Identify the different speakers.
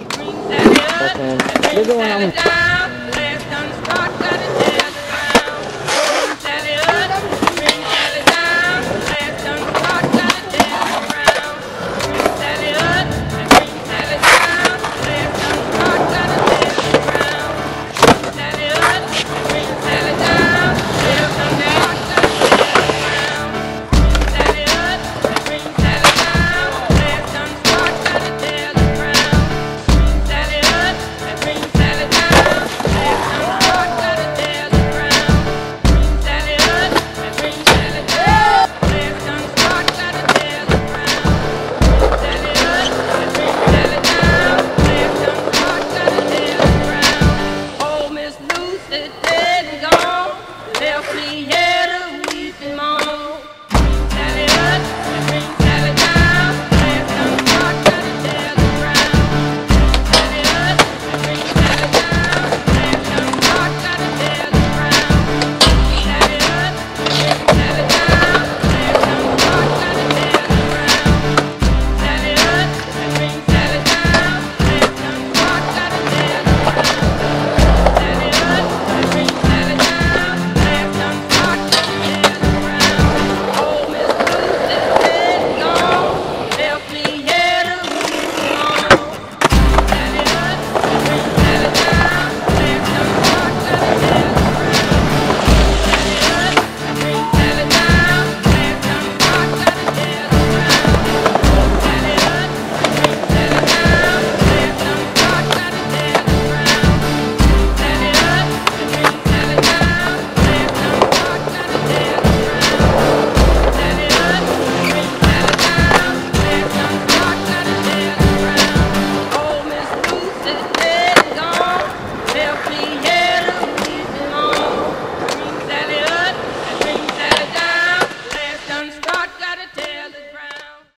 Speaker 1: Okay. They're going on. Dead and gone, left me here to weep and moan.